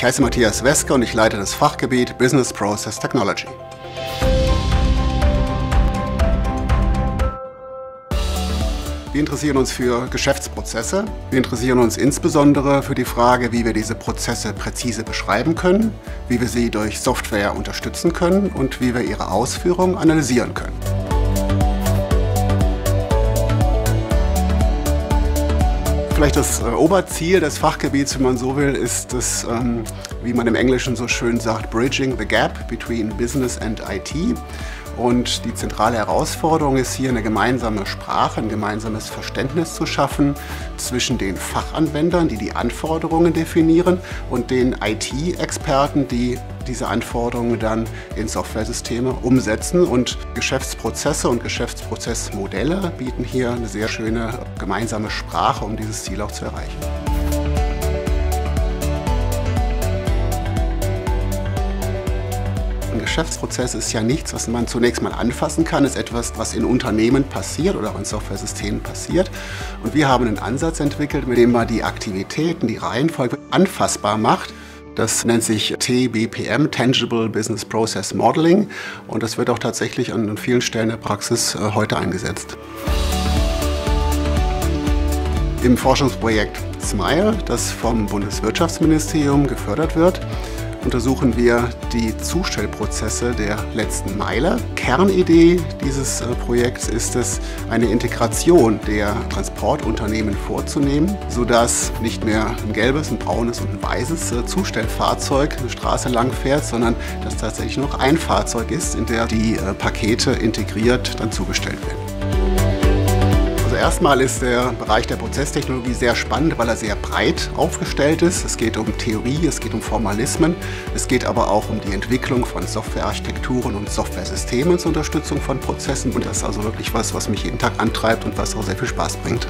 Ich heiße Matthias Weske und ich leite das Fachgebiet Business Process Technology. Wir interessieren uns für Geschäftsprozesse. Wir interessieren uns insbesondere für die Frage, wie wir diese Prozesse präzise beschreiben können, wie wir sie durch Software unterstützen können und wie wir ihre Ausführung analysieren können. Vielleicht das äh, Oberziel des Fachgebiets, wenn man so will, ist das, ähm, wie man im Englischen so schön sagt, Bridging the Gap between Business and IT. Und die zentrale Herausforderung ist hier, eine gemeinsame Sprache, ein gemeinsames Verständnis zu schaffen zwischen den Fachanwendern, die die Anforderungen definieren, und den IT-Experten, die diese Anforderungen dann in Softwaresysteme umsetzen. Und Geschäftsprozesse und Geschäftsprozessmodelle bieten hier eine sehr schöne gemeinsame Sprache, um dieses Ziel auch zu erreichen. Geschäftsprozess ist ja nichts, was man zunächst mal anfassen kann, ist etwas, was in Unternehmen passiert oder auch in Softwaresystemen passiert. Und wir haben einen Ansatz entwickelt, mit dem man die Aktivitäten, die Reihenfolge anfassbar macht. Das nennt sich TBPM, Tangible Business Process Modeling. Und das wird auch tatsächlich an vielen Stellen der Praxis äh, heute eingesetzt. Im Forschungsprojekt SMILE, das vom Bundeswirtschaftsministerium gefördert wird, untersuchen wir die Zustellprozesse der letzten Meile. Kernidee dieses äh, Projekts ist es, eine Integration der Transportunternehmen vorzunehmen, sodass nicht mehr ein gelbes, ein braunes und ein weißes äh, Zustellfahrzeug eine Straße lang fährt, sondern dass tatsächlich noch ein Fahrzeug ist, in der die äh, Pakete integriert dann zugestellt werden erstmal ist der Bereich der Prozesstechnologie sehr spannend, weil er sehr breit aufgestellt ist. Es geht um Theorie, es geht um Formalismen, es geht aber auch um die Entwicklung von Softwarearchitekturen und Softwaresystemen zur Unterstützung von Prozessen. Und das ist also wirklich was, was mich jeden Tag antreibt und was auch sehr viel Spaß bringt.